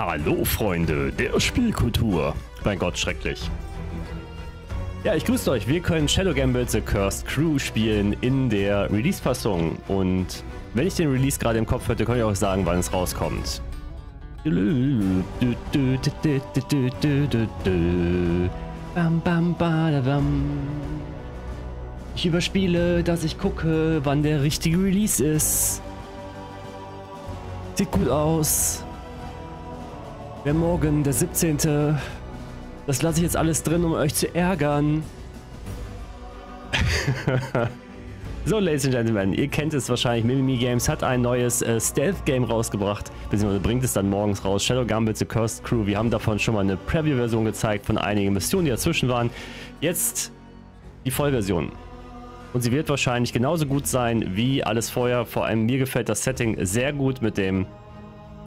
Hallo Freunde der Spielkultur. Mein Gott, schrecklich. Ja, ich grüße euch. Wir können Shadow Gambit The Cursed Crew spielen in der Release-Fassung. Und wenn ich den Release gerade im Kopf hätte, kann ich auch sagen, wann es rauskommt. Ich überspiele, dass ich gucke, wann der richtige Release ist. Sieht gut aus. Wäre morgen der 17. Das lasse ich jetzt alles drin, um euch zu ärgern. so, Ladies and Gentlemen, ihr kennt es wahrscheinlich. Mimimi Games hat ein neues äh, Stealth-Game rausgebracht, beziehungsweise bringt es dann morgens raus. Shadow Gambit The Cursed Crew. Wir haben davon schon mal eine Preview-Version gezeigt von einigen Missionen, die dazwischen waren. Jetzt die Vollversion. Und sie wird wahrscheinlich genauso gut sein wie alles vorher. Vor allem mir gefällt das Setting sehr gut mit dem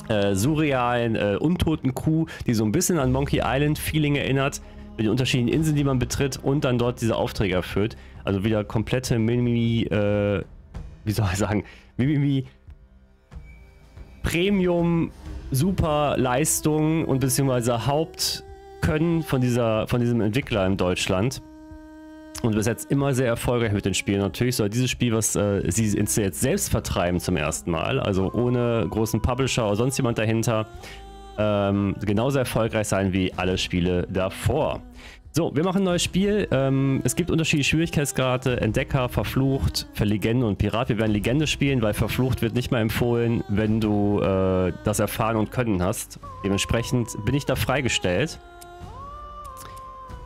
äh, surrealen, äh, untoten Kuh, die so ein bisschen an Monkey Island Feeling erinnert. Mit den unterschiedlichen Inseln, die man betritt und dann dort diese Aufträge erfüllt. Also wieder komplette Mimimi, äh, wie soll ich sagen, Mimimi Premium super Leistung und beziehungsweise Hauptkönnen von dieser, von diesem Entwickler in Deutschland und bis jetzt immer sehr erfolgreich mit den Spielen. Natürlich soll dieses Spiel, was äh, sie jetzt selbst vertreiben zum ersten Mal, also ohne großen Publisher oder sonst jemand dahinter, ähm, genauso erfolgreich sein wie alle Spiele davor. So, wir machen ein neues Spiel. Ähm, es gibt unterschiedliche Schwierigkeitsgrade. Entdecker, Verflucht, für Legende und Pirat. Wir werden Legende spielen, weil Verflucht wird nicht mehr empfohlen, wenn du äh, das Erfahren und Können hast. Dementsprechend bin ich da freigestellt.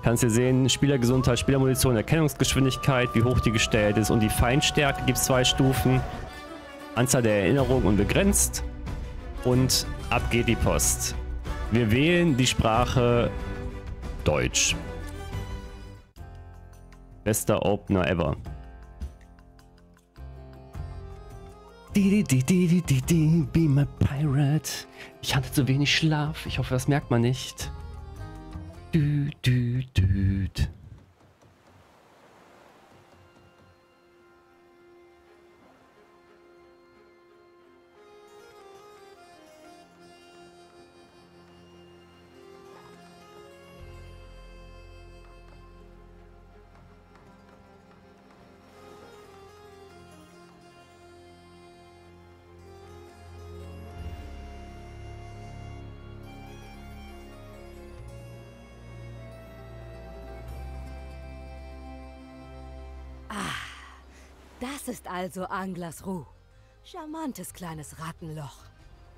Kannst hier sehen, Spielergesundheit, Spielermunition, Erkennungsgeschwindigkeit, wie hoch die gestellt ist und die Feinstärke gibt es zwei Stufen. Anzahl der Erinnerungen unbegrenzt und ab geht die Post. Wir wählen die Sprache Deutsch. Bester Opener ever. Be my pirate. Ich hatte zu wenig Schlaf. Ich hoffe, das merkt man nicht. Du, du, du. Also Anglers Ruh. Charmantes kleines Rattenloch.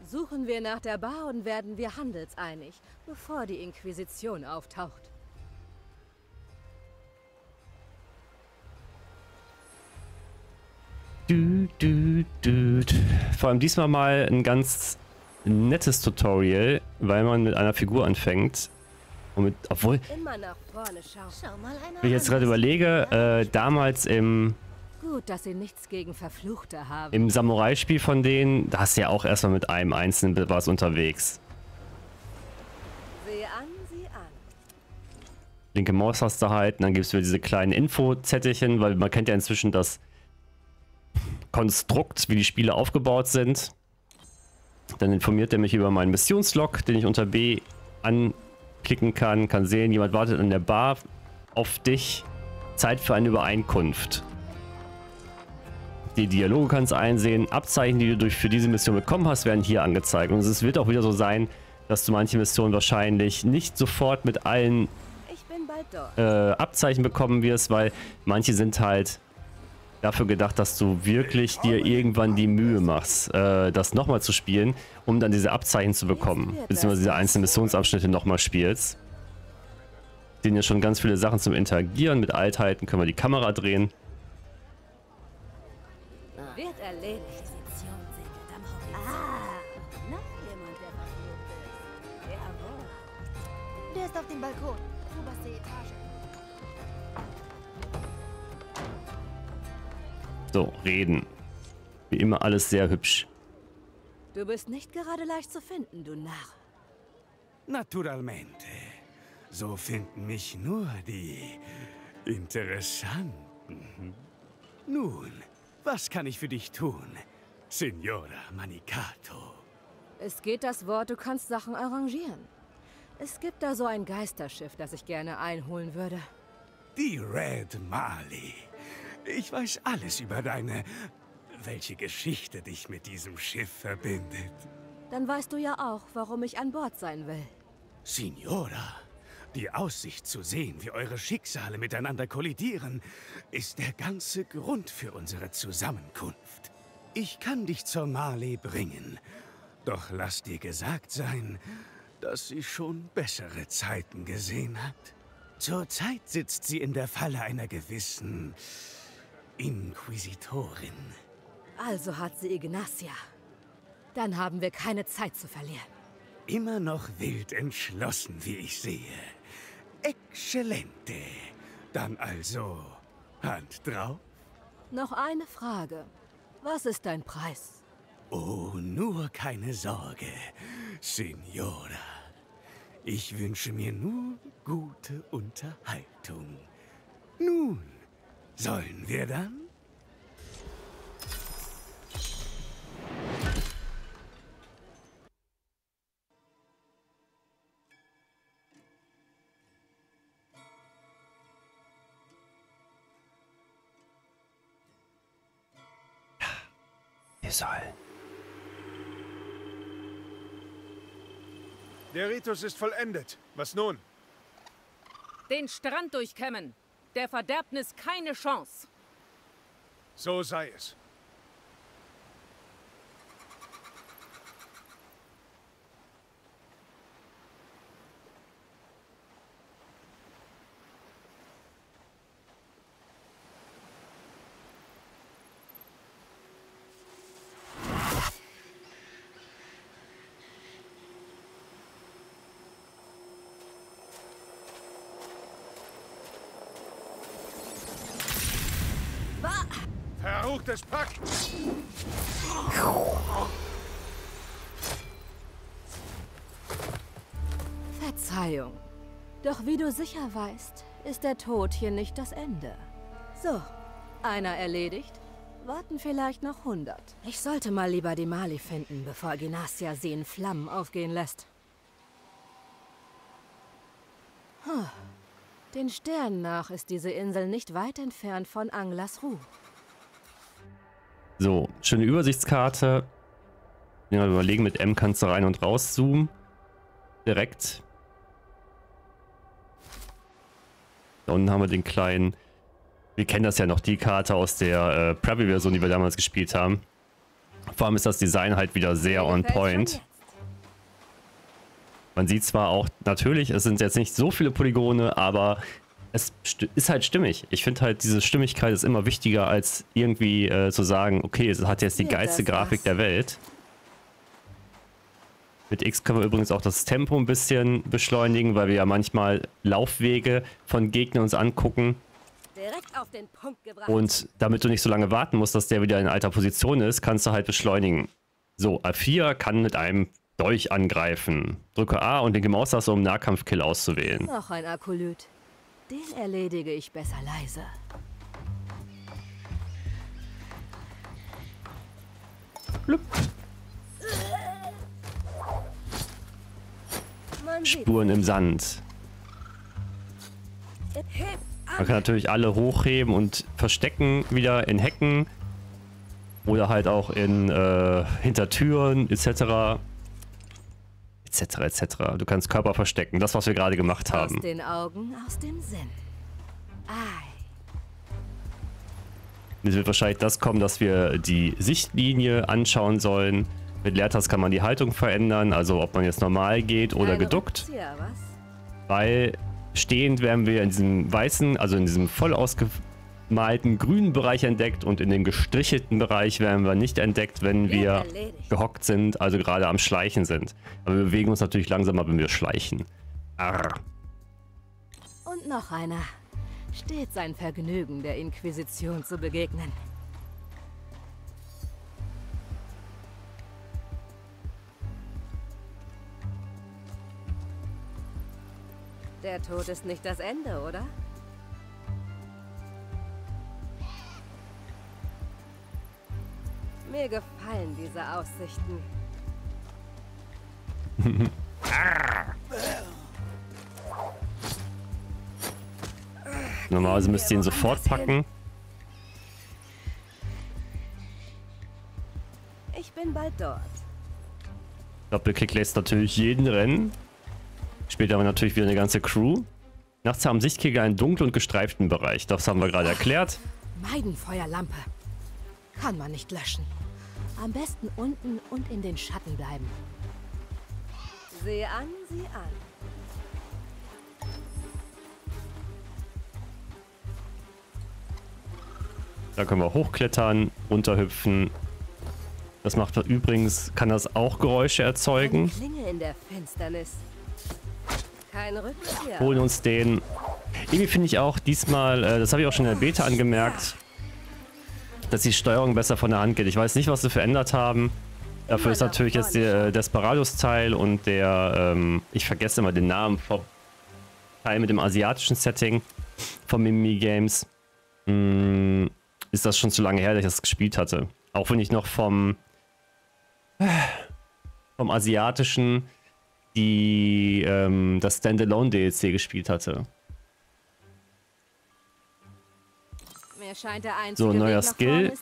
Suchen wir nach der Bar und werden wir handelseinig, bevor die Inquisition auftaucht. Du, du, du. Vor allem diesmal mal ein ganz nettes Tutorial, weil man mit einer Figur anfängt. Und mit, obwohl, wenn ich jetzt gerade überlege, äh, damals im Gut, dass Sie nichts gegen Verfluchte haben. Im Samurai-Spiel von denen, da hast du ja auch erstmal mit einem einzelnen was unterwegs. Sieh an, sieh an. Linke Maustaste halten, dann gibt es wieder diese kleinen Info-Zettelchen, weil man kennt ja inzwischen das Konstrukt, wie die Spiele aufgebaut sind. Dann informiert er mich über meinen Missionslog, den ich unter B anklicken kann. Kann sehen, jemand wartet an der Bar auf dich. Zeit für eine Übereinkunft. Die Dialoge kannst du einsehen. Abzeichen, die du durch für diese Mission bekommen hast, werden hier angezeigt. Und es wird auch wieder so sein, dass du manche Missionen wahrscheinlich nicht sofort mit allen äh, Abzeichen bekommen wirst, weil manche sind halt dafür gedacht, dass du wirklich dir irgendwann die Mühe machst, äh, das nochmal zu spielen, um dann diese Abzeichen zu bekommen, beziehungsweise diese einzelnen Missionsabschnitte nochmal spielst. Sehen ja schon ganz viele Sachen zum Interagieren. Mit Altheiten können wir die Kamera drehen. Auf dem Balkon. Oberste Etage. So, reden. Wie immer alles sehr hübsch. Du bist nicht gerade leicht zu finden, du Narr. Naturalmente. So finden mich nur die Interessanten. Nun, was kann ich für dich tun, Signora Manicato? Es geht das Wort, du kannst Sachen arrangieren. Es gibt da so ein Geisterschiff, das ich gerne einholen würde. Die Red Marley. Ich weiß alles über deine... Welche Geschichte dich mit diesem Schiff verbindet. Dann weißt du ja auch, warum ich an Bord sein will. Signora, die Aussicht zu sehen, wie eure Schicksale miteinander kollidieren, ist der ganze Grund für unsere Zusammenkunft. Ich kann dich zur Marley bringen, doch lass dir gesagt sein, dass sie schon bessere Zeiten gesehen hat. Zurzeit sitzt sie in der Falle einer gewissen Inquisitorin. Also hat sie Ignacia. Dann haben wir keine Zeit zu verlieren. Immer noch wild entschlossen, wie ich sehe. Exzellente. Dann also Hand drauf. Noch eine Frage. Was ist dein Preis? Oh, nur keine Sorge, Signora. Ich wünsche mir nur gute Unterhaltung. Nun, sollen wir dann? Der Ritus ist vollendet. Was nun? Den Strand durchkämmen. Der Verderbnis keine Chance. So sei es. Verruchtes Pack! Verzeihung. Doch wie du sicher weißt, ist der Tod hier nicht das Ende. So, einer erledigt, warten vielleicht noch hundert. Ich sollte mal lieber die Mali finden, bevor Ginacia sie in Flammen aufgehen lässt. Den Sternen nach ist diese Insel nicht weit entfernt von Anglas Ruh. So, schöne Übersichtskarte. Ja, überlegen, mit M kannst du rein und raus zoomen. Direkt. Da unten haben wir den kleinen... Wir kennen das ja noch, die Karte aus der äh, Preview-Version, die wir damals gespielt haben. Vor allem ist das Design halt wieder sehr on point. Man sieht zwar auch, natürlich, es sind jetzt nicht so viele Polygone, aber es ist halt stimmig. Ich finde halt, diese Stimmigkeit ist immer wichtiger, als irgendwie äh, zu sagen, okay, es hat jetzt die geilste Grafik der Welt. Mit X können wir übrigens auch das Tempo ein bisschen beschleunigen, weil wir ja manchmal Laufwege von Gegnern uns angucken. Und damit du nicht so lange warten musst, dass der wieder in alter Position ist, kannst du halt beschleunigen. So, A4 kann mit einem Dolch angreifen. Drücke A und den Maustaste, um Nahkampfkill auszuwählen. Noch ein Akolyt. Den erledige ich besser leise. Blub. Spuren im Sand. Man kann natürlich alle hochheben und verstecken wieder in Hecken. Oder halt auch in äh, Hintertüren etc etc. etc. Du kannst Körper verstecken. Das, was wir gerade gemacht haben. Aus den Augen, aus dem Sinn. Ei. Es wird wahrscheinlich das kommen, dass wir die Sichtlinie anschauen sollen. Mit Leertaste kann man die Haltung verändern, also ob man jetzt normal geht oder Eine geduckt. Rückzieher, Weil stehend werden wir in diesem weißen, also in diesem voll ausge malten grünen Bereich entdeckt und in dem gestrichelten Bereich werden wir nicht entdeckt, wenn wir gehockt sind, also gerade am Schleichen sind. Aber wir bewegen uns natürlich langsamer, wenn wir schleichen. Arr. Und noch einer. Steht sein Vergnügen, der Inquisition zu begegnen. Der Tod ist nicht das Ende, oder? Mir gefallen diese Aussichten. Normalerweise müsst ihr ihn sofort packen. Ich bin bald dort. Doppelkick lässt natürlich jeden rennen. Später haben wir natürlich wieder eine ganze Crew. Nachts haben Sichtkrieger einen dunklen und gestreiften Bereich. Das haben wir gerade erklärt. Meidenfeuerlampe. Kann man nicht löschen. Am besten unten und in den Schatten bleiben. Sieh an, sieh an. Da können wir hochklettern, runterhüpfen. Das macht übrigens, kann das auch Geräusche erzeugen. Eine Klinge in der Finsternis. Kein Rückzieher. Holen uns den. Irgendwie finde ich auch diesmal, äh, das habe ich auch schon in der Beta angemerkt, dass die Steuerung besser von der Hand geht. Ich weiß nicht, was sie verändert haben. Dafür ist natürlich jetzt der Desperados-Teil und der, ähm, ich vergesse immer den Namen vom Teil mit dem asiatischen Setting von Mimi Games. Mm, ist das schon zu lange her, dass ich das gespielt hatte. Auch wenn ich noch vom, vom asiatischen die, ähm, das Standalone DLC gespielt hatte. So, neuer Skill.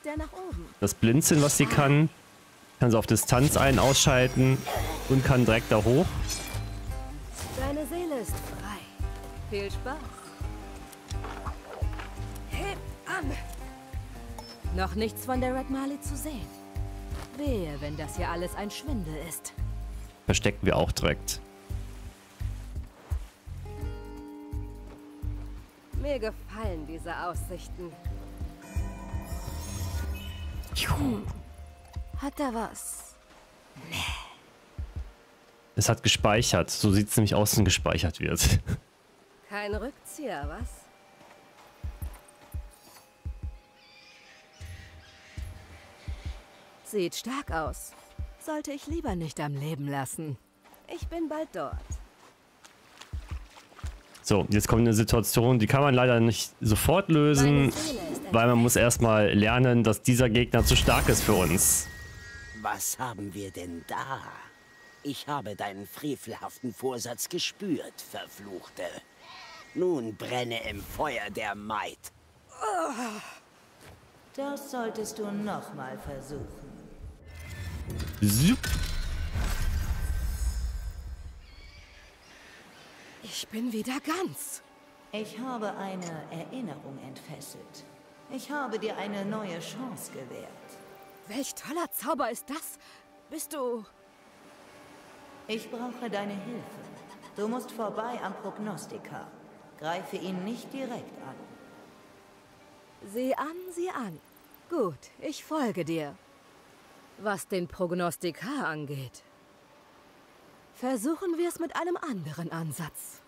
Das Blinzeln, was sie kann, kann sie auf Distanz ein- ausschalten und kann direkt da hoch. Deine Seele ist frei. Viel Spaß. Heb an! Noch nichts von der Red Marley zu sehen. Wehe, wenn das hier alles ein Schwindel ist. Verstecken wir auch direkt. Mir gefallen diese Aussichten. Hat er was? Es hat gespeichert. So sieht es nämlich aus, wenn gespeichert wird. Kein Rückzieher, was? Sieht stark aus. Sollte ich lieber nicht am Leben lassen. Ich bin bald dort. So, jetzt kommt eine Situation, die kann man leider nicht sofort lösen, Meine Seele weil man muss erstmal lernen, dass dieser Gegner zu stark ist für uns. Was haben wir denn da? Ich habe deinen frevelhaften Vorsatz gespürt, Verfluchte. Nun brenne im Feuer der Maid. Das solltest du nochmal versuchen. Zup. Ich bin wieder ganz. Ich habe eine Erinnerung entfesselt. Ich habe dir eine neue Chance gewährt. Welch toller Zauber ist das? Bist du... Ich brauche deine Hilfe. Du musst vorbei am Prognostiker. Greife ihn nicht direkt an. Sieh an, sieh an. Gut, ich folge dir. Was den Prognostikar angeht. Versuchen wir es mit einem anderen Ansatz.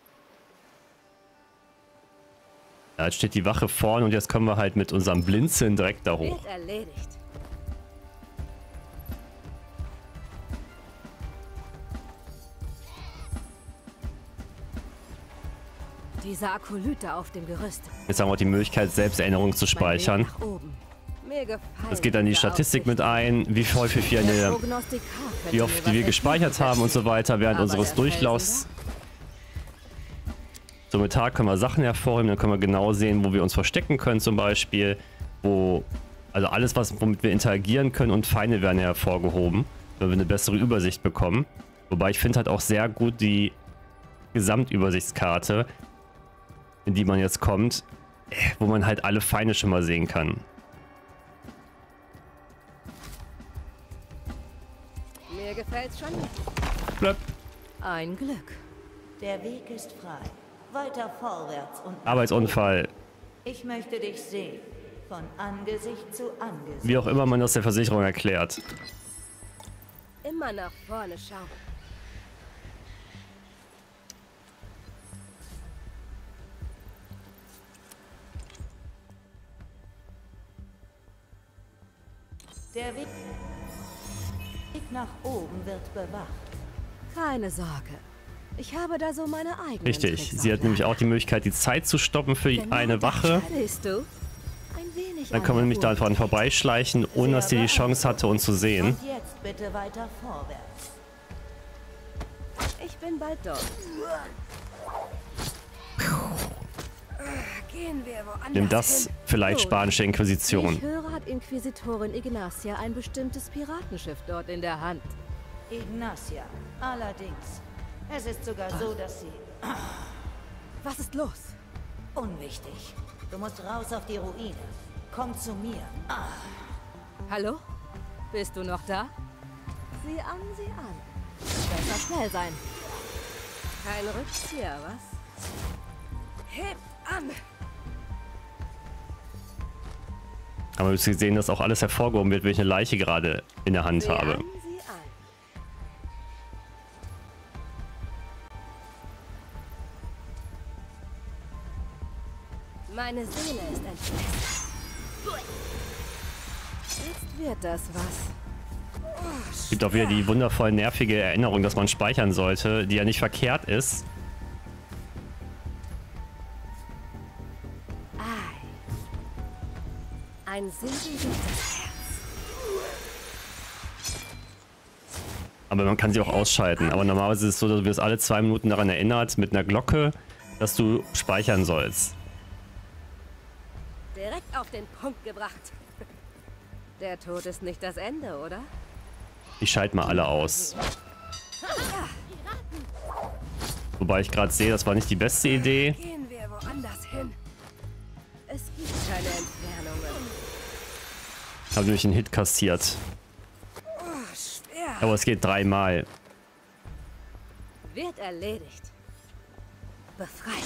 Ja, jetzt steht die Wache vorne und jetzt können wir halt mit unserem Blinzeln direkt da hoch. Erledigt. Dieser Akolyte auf dem Gerüst. Jetzt haben wir auch die Möglichkeit, selbst Erinnerungen zu speichern. Es geht dann die Statistik mit ein, wie häufig wir eine, wie oft wir gespeichert haben und so weiter während unseres Durchlaufs. So mit Tag können wir Sachen hervorheben, dann können wir genau sehen, wo wir uns verstecken können zum Beispiel. Wo, also alles, was, womit wir interagieren können und Feinde werden hervorgehoben, wenn wir eine bessere Übersicht bekommen. Wobei ich finde halt auch sehr gut die Gesamtübersichtskarte, in die man jetzt kommt, äh, wo man halt alle Feinde schon mal sehen kann. Mir gefällt's schon. Blöpp. Ein Glück. Der Weg ist frei. Weiter vorwärts und nach Arbeitsunfall. Ich möchte dich sehen. Von Angesicht zu Angesicht. wie auch immer man das der Versicherung erklärt. Immer nach vorne schauen. Der Weg nach oben wird bewacht. Keine Sorge. Ich habe da so meine eigenen Richtig. Tricks Sie hat nämlich auch die Möglichkeit, die Zeit zu stoppen für Genau eine Wache. Dann kann man nämlich der daran vorbeischleichen, ohne dass sie die Chance hatte, uns zu sehen. Und jetzt bitte weiter vorwärts. bin bald dort. Gehen wir woanders Nimm das vielleicht spanische Inquisition. ich höre, hat Inquisitorin Ignacia ein bestimmtes Piratenschiff dort in der Hand. Ignacia, allerdings. Es ist sogar so, dass sie... Was ist los? Unwichtig. Du musst raus auf die Ruine. Komm zu mir. Hallo? Bist du noch da? Sieh an, sieh an. Besser schnell sein. Kein Rückzieher, was? Hebt an! Aber wir gesehen, dass auch alles hervorgehoben wird, wenn ich eine Leiche gerade in der Hand Sieh habe. an, Wird das was. Es gibt auch wieder die wundervoll nervige Erinnerung, dass man speichern sollte, die ja nicht verkehrt ist. Ei. Ein. Aber man kann sie auch ausschalten. Aber normalerweise ist es so, dass du wirst alle zwei Minuten daran erinnert mit einer Glocke, dass du speichern sollst. Direkt auf den Punkt gebracht. Der Tod ist nicht das Ende, oder? Ich schalte mal alle aus. Wobei ich gerade sehe, das war nicht die beste Idee. Gehen wir woanders hin. Es gibt keine Entfernungen. Habe nämlich einen Hit kassiert. Oh. Aber es geht dreimal. Wird erledigt. Befreit.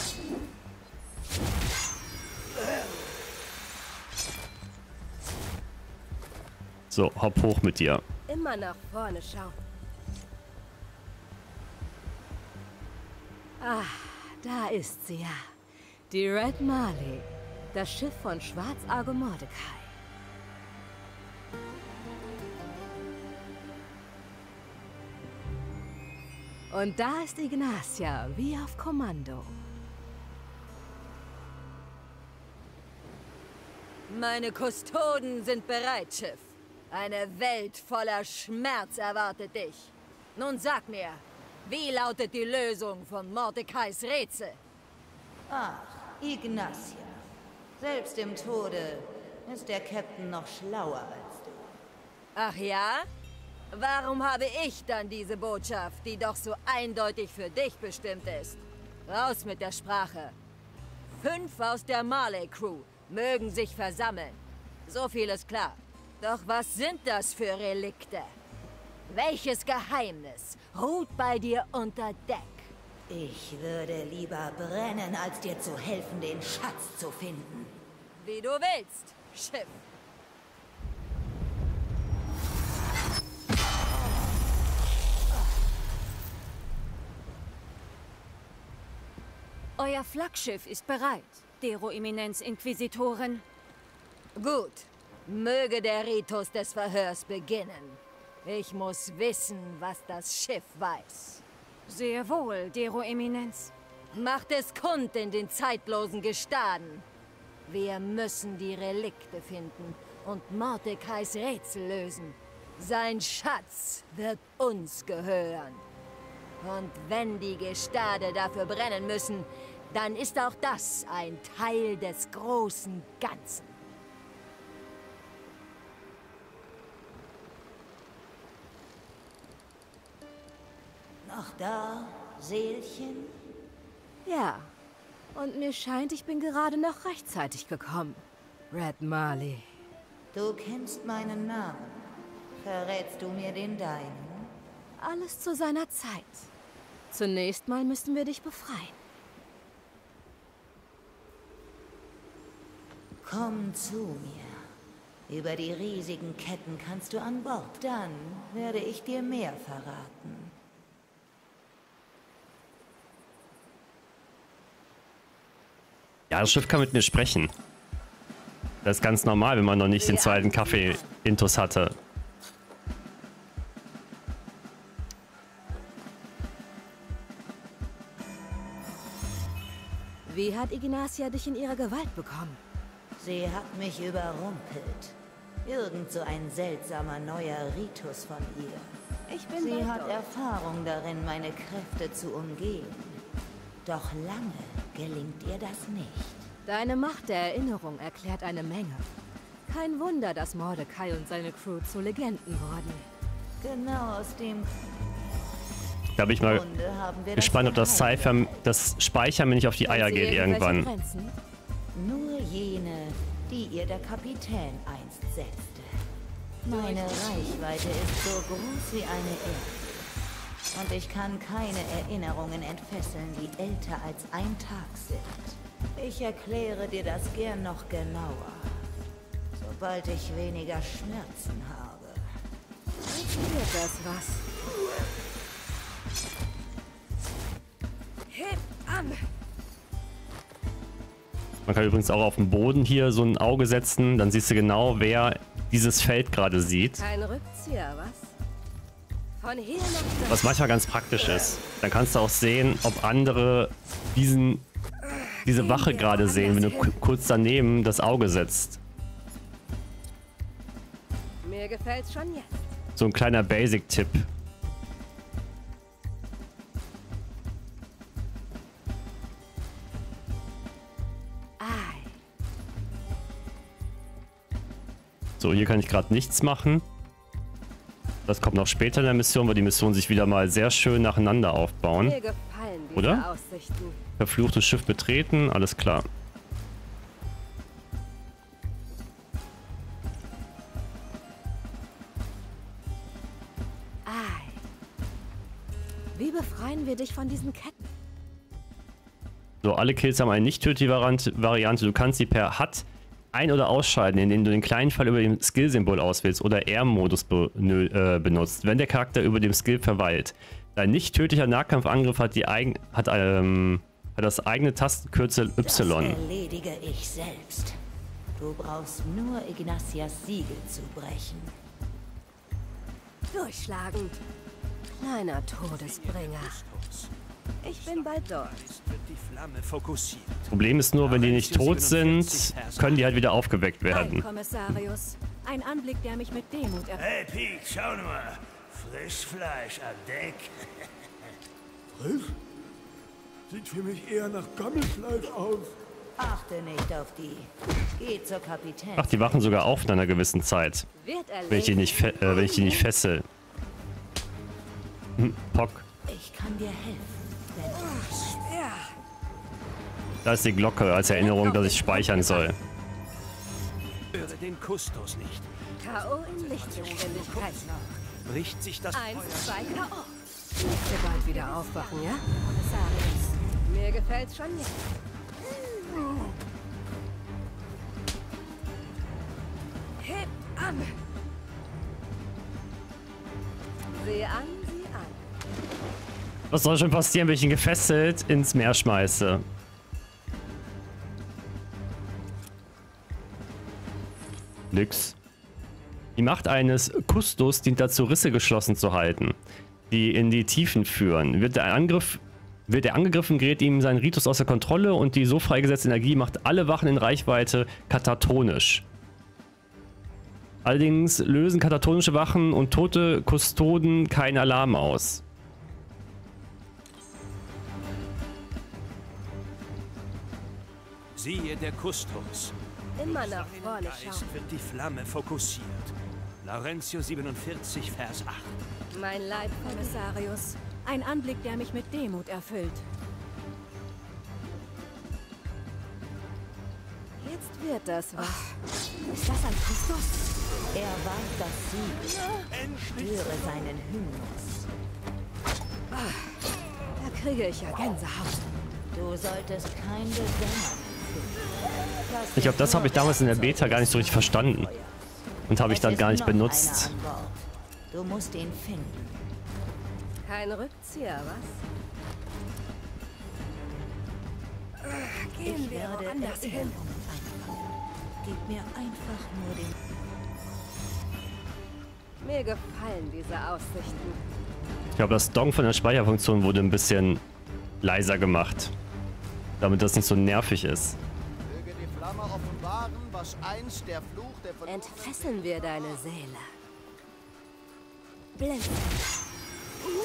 So, hopp hoch mit dir. Immer nach vorne schauen. Ah, da ist sie ja. Die Red Marley. Das Schiff von Schwarzargo Mordecai. Und da ist Ignacia, wie auf Kommando. Meine Kustoden sind bereit, Schiff. Eine Welt voller Schmerz erwartet dich. Nun sag mir, wie lautet die Lösung von Mordecais Rätsel? Ach, Ignacia. Selbst im Tode ist der Captain noch schlauer als du. Ach ja? Warum habe ich dann diese Botschaft, die doch so eindeutig für dich bestimmt ist? Raus mit der Sprache. Fünf aus der Marley-Crew mögen sich versammeln. So viel ist klar. Doch was sind das für Relikte? Welches Geheimnis ruht bei dir unter Deck? Ich würde lieber brennen, als dir zu helfen, den Schatz zu finden. Wie du willst, Schiff. Euer Flaggschiff ist bereit, Dero Eminenz Inquisitoren. Gut. Möge der Ritus des Verhörs beginnen. Ich muss wissen, was das Schiff weiß. Sehr wohl, Dero Eminenz. Macht es kund in den zeitlosen Gestaden. Wir müssen die Relikte finden und Mordecais Rätsel lösen. Sein Schatz wird uns gehören. Und wenn die Gestade dafür brennen müssen, dann ist auch das ein Teil des großen Ganzen. Noch da, Seelchen? Ja, und mir scheint, ich bin gerade noch rechtzeitig gekommen. Red Marley. Du kennst meinen Namen. Verrätst du mir den deinen? Alles zu seiner Zeit. Zunächst mal müssen wir dich befreien. Komm zu mir. Über die riesigen Ketten kannst du an Bord. Dann werde ich dir mehr verraten. Ja, das Schiff kann mit mir sprechen. Das ist ganz normal, wenn man noch nicht den zweiten Kaffee intus hatte. Wie hat Ignacia dich in ihre Gewalt bekommen? Sie hat mich überrumpelt. Irgend so ein seltsamer neuer Ritus von ihr. Ich bin Sie hat. Erfahrung darin, meine Kräfte zu umgehen. Doch lange gelingt ihr das nicht. Deine Macht der Erinnerung erklärt eine Menge. Kein Wunder, dass Mordecai und seine Crew zu Legenden wurden. Genau aus dem Da bin ich mal gespannt, ob das. Cypher, das Speichern mir nicht auf die Eier geht irgendwann. Grenzen? Nur jene, die ihr der Kapitän einst setzte. Meine Reichweite ist so groß wie eine Erde. Und ich kann keine Erinnerungen entfesseln, die älter als ein Tag sind. Ich erkläre dir das gern noch genauer, sobald ich weniger Schmerzen habe. Wird das was. Heb an! Man kann übrigens auch auf dem Boden hier so ein Auge setzen, dann siehst du genau, wer dieses Feld gerade sieht. Kein Rückzieher, was? Was manchmal ganz praktisch ist. Dann kannst du auch sehen, ob andere diesen, diese Wache gerade sehen, wenn du ku- kurz daneben das Auge setzt. Mir gefällt's schon jetzt. So ein kleiner Basic-Tipp. So, hier kann ich gerade nichts machen. Das kommt noch später in der Mission, weil die Missionen sich wieder mal sehr schön nacheinander aufbauen. Oder? Verfluchtes Schiff betreten, alles klar. Wie befreien wir dich von diesen Ketten? So, alle Kills haben eine nicht tödliche Variante. Variante. Du kannst sie per HUD ein- oder ausschalten, indem du den kleinen Fall über dem Skill-Symbol auswählst oder R-Modus be äh, benutzt, wenn der Charakter über dem Skill verweilt. Dein nicht tödlicher Nahkampfangriff hat, die eigen hat, ähm, hat das eigene Tastenkürzel Das Y. erledige ich selbst. Du brauchst nur Ignatias Siegel zu brechen. Durchschlagen. Kleiner Todesbringer. Ich bin bald dort. Wird die Flamme fokussiert. Problem ist nur, wenn die nicht tot sind, können die halt wieder aufgeweckt werden. Kommissarius. Ein Anblick, der mich mit Demut erfüllt. Hey, Pete, schau nur mal. Frischfleisch am Deck. Frisch? Sieht für mich eher nach Gammelfleisch aus. Achte nicht auf die. Geh zur Kapitän. Ach, die wachen sogar auf nach einer gewissen Zeit, Wird wenn ich die nicht, äh, wenn ich die nicht fessel. Hm, Pock. Ich kann dir helfen. Da ist die Glocke als Erinnerung, dass ich speichern soll. Höre den Kustos nicht. K.O. in Lichtgeschwindigkeit. Bricht sich das Eins, zwei, K.O. Müsste bald wieder aufwachen, ja? Kommissarius. Mir gefällt's schon jetzt. Heb an! Sieh an, sieh an. Was soll schon passieren, wenn ich ihn gefesselt ins Meer schmeiße? Nix. Die Macht eines Kustos dient dazu, Risse geschlossen zu halten, die in die Tiefen führen. Wird der Angriff wird er angegriffen, gerät ihm sein Ritus außer Kontrolle und die so freigesetzte Energie macht alle Wachen in Reichweite katatonisch. Allerdings lösen katatonische Wachen und tote Kustoden keinen Alarm aus. Siehe der Kustos. Immer nach vorne schauen. wird die Flamme fokussiert. Laurentio 47, Vers 8. Mein Leib Kommissarius. Ein Anblick, der mich mit Demut erfüllt. Jetzt wird das was. Ist das ein Christus? er wahrt das Siegel. Spüre seinen Hymnus. Da kriege ich ja Gänsehaut. Du solltest kein fühlen. Ich glaube, das habe ich damals in der Beta gar nicht so richtig verstanden. Und habe ich dann gar nicht benutzt. Du musst ihn finden. Kein Rückzieher, was? Gehen Ich wir woanders hin. Gib mir einfach nur den... Mir gefallen diese Aussichten. Ich glaube, das Dong von der Speicherfunktion wurde ein bisschen leiser gemacht. Damit das nicht so nervig ist. Was einst der Fluch der Verlorenen Entfesseln wir deine Seele. Blend.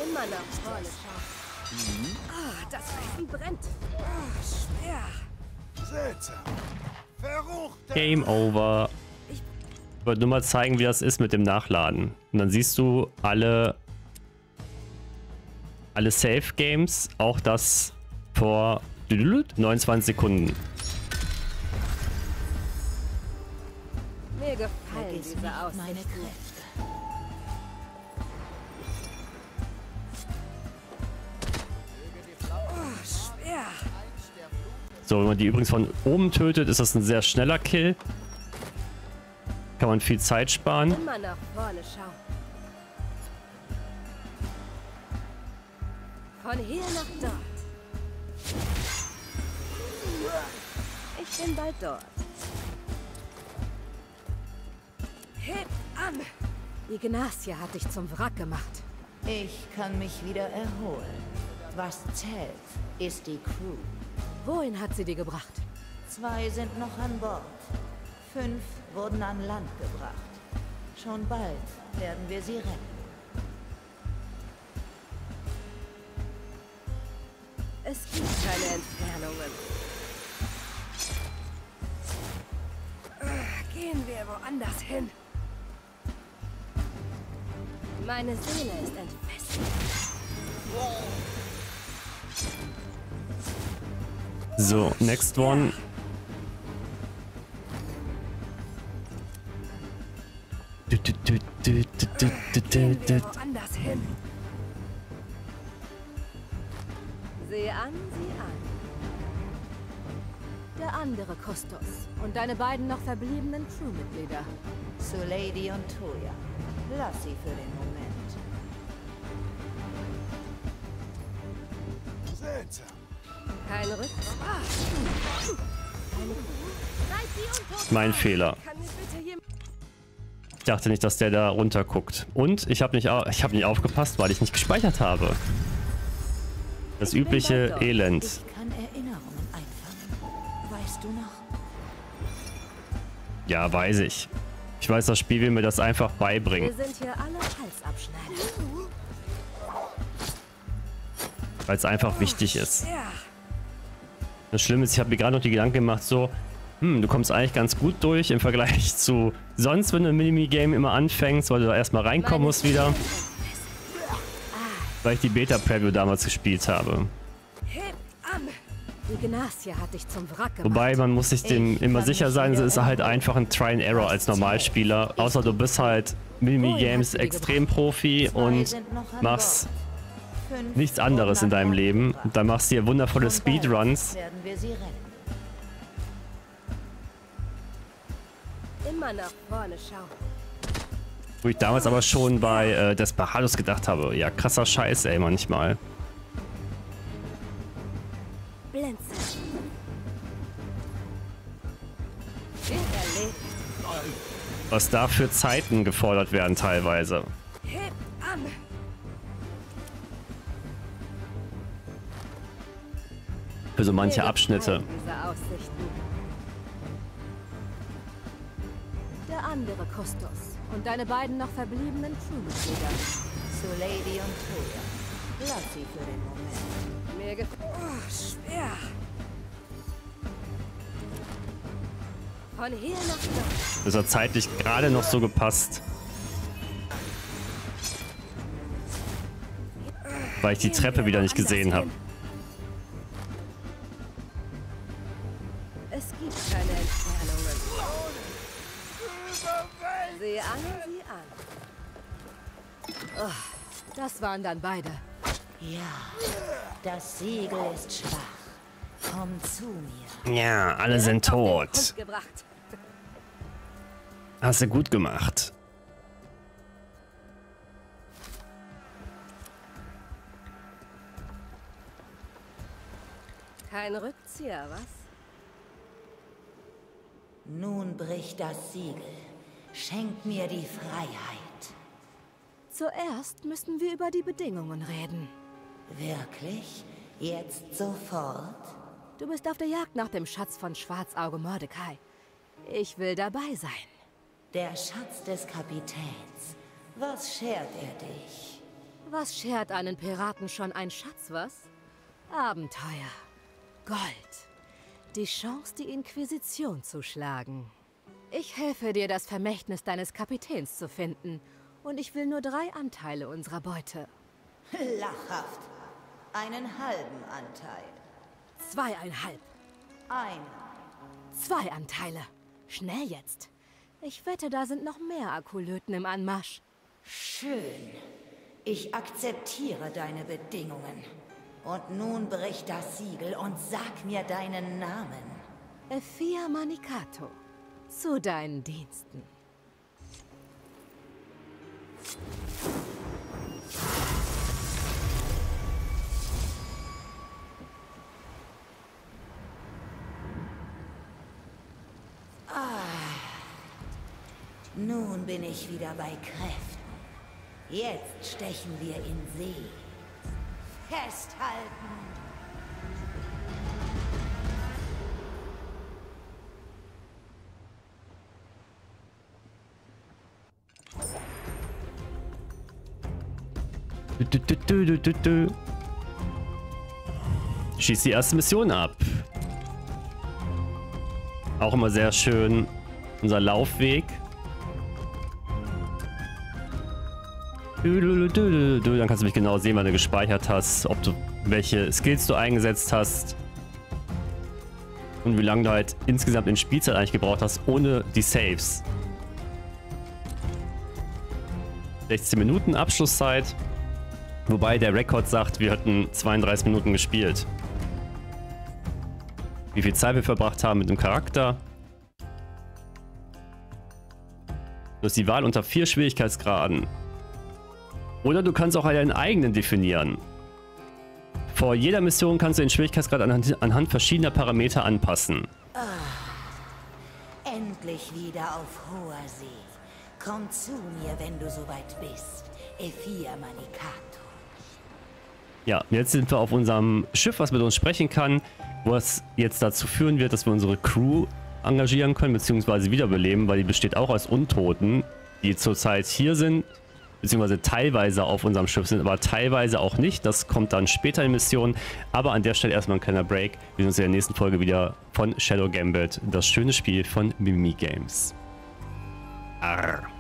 Immer noch volle Chance. Ah, das Eisen brennt. Ah, schwer. Seltsam. Verrucht. Game over. Ich wollte nur mal zeigen, wie das ist mit dem Nachladen. Und dann siehst du alle, alle Save Games, auch das vor 29 Sekunden. Mir gefallen Vergiss diese Aussichten. meine Kräfte. Schwer. So, wenn man die übrigens von oben tötet, ist das ein sehr schneller Kill. Kann man viel Zeit sparen. Immer nach vorne schauen. Von hier nach dort. Ich bin bald dort. Heb an! Ignacia hat dich zum Wrack gemacht. Ich kann mich wieder erholen. Was zählt, ist die Crew. Wohin hat sie die gebracht? Zwei sind noch an Bord. Fünf wurden an Land gebracht. Schon bald werden wir sie retten. Es gibt keine Entfernungen. Ah, Gehen wir woanders hin. Meine Seele ist entfesselt. So, next one. Du, du, du, du, du, du, du, du. woanders hin. Sieh an, sieh an. Der andere Kustos und deine beiden noch verbliebenen Crewmitglieder. Zu Lady und Toya. Lass sie für den Seltsam. Kein! Mein Fehler. Ich dachte nicht, dass der da runter guckt. Und ich habe nicht, ich hab nicht aufgepasst, weil ich nicht gespeichert habe. Das übliche Elend. Weißt du noch? Ja, weiß ich. Ich weiß, das Spiel will mir das einfach Wir beibringen. sind hier alle Halsabschneider. Weil es einfach wichtig ist. Das Schlimme ist, ich habe mir gerade noch die Gedanken gemacht, so, hm, du kommst eigentlich ganz gut durch im Vergleich zu sonst, wenn du ein Minigame immer anfängst, weil du da erstmal reinkommen musst wieder. Weil ich die Beta-Preview damals gespielt habe. Wobei, man muss sich dem immer sicher sein, es ist halt einfach ein Try and Error als Normalspieler. Außer du bist halt Minigames Extrem-Profi Zwei und sind noch an machst nichts anderes in deinem Leben. Und dann machst du hier wundervolle Speedruns. Immer nach vorne schauen. Wo ich damals aber schon bei äh, Desperados gedacht habe, ja krasser Scheiß, ey, manchmal. Was da für Zeiten gefordert werden teilweise. Heb an! Für so manche Abschnitte. Der andere Kustos und deine beiden noch verbliebenen Crewmitglieder. Zu Lady und Toya. Lass sie für den Moment. Mir gefällt... Oh, schwer. Von hier nach dort. Das hat zeitlich gerade noch so gepasst. Weil ich die Treppe wieder nicht gesehen habe. Dann beide. Ja, das Siegel ist schwach. Komm zu mir. Ja, alle sind tot. Hast du gut gemacht. Kein Rückzieher, was? Nun bricht das Siegel. Schenk mir die Freiheit. Zuerst müssen wir über die Bedingungen reden. Wirklich? Jetzt sofort? Du bist auf der Jagd nach dem Schatz von Schwarzauge Mordecai. Ich will dabei sein. Der Schatz des Kapitäns. Was schert er dich? Was schert einen Piraten schon ein Schatz, was? Abenteuer. Gold. Die Chance, die Inquisition zu schlagen. Ich helfe dir, das Vermächtnis deines Kapitäns zu finden. Und ich will nur drei Anteile unserer Beute. Lachhaft. Einen halben Anteil. Zweieinhalb. Ein. Zwei Anteile. Schnell jetzt. Ich wette, da sind noch mehr Akolöten im Anmarsch. Schön. Ich akzeptiere deine Bedingungen. Und nun brich das Siegel und sag mir deinen Namen. Ephia Manicato. Zu deinen Diensten. Nun bin ich wieder bei Kräften. Jetzt stechen wir in See. Festhalten! Du, du, du. Schieß die erste Mission ab. Auch immer sehr schön. Unser Laufweg. Dann kannst du mich genau sehen, wann du gespeichert hast, ob du welche Skills du eingesetzt hast. Und wie lange du halt insgesamt in Spielzeit eigentlich gebraucht hast, ohne die Saves. 16 Minuten Abschlusszeit. Wobei der Rekord sagt, wir hätten 32 Minuten gespielt. Wie viel Zeit wir verbracht haben mit dem Charakter. Du hast die Wahl unter vier Schwierigkeitsgraden. Oder du kannst auch einen eigenen definieren. Vor jeder Mission kannst du den Schwierigkeitsgrad anhand, anhand verschiedener Parameter anpassen. Endlich wieder auf hoher See. Komm zu mir, wenn du soweit bist. Ephia Manicato. Ja, jetzt sind wir auf unserem Schiff, was mit uns sprechen kann, was jetzt dazu führen wird, dass wir unsere Crew engagieren können, beziehungsweise wiederbeleben, weil die besteht auch aus Untoten, die zurzeit hier sind, beziehungsweise teilweise auf unserem Schiff sind, aber teilweise auch nicht. Das kommt dann später in Missionen. Aber an der Stelle erstmal ein kleiner Break. Wir sehen uns in der nächsten Folge wieder von Shadow Gambit, das schöne Spiel von Mimi Games. Arr.